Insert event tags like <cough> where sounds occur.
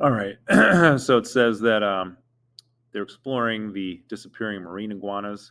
All right. <clears throat> so it says that um, they're exploring the disappearing marine iguanas.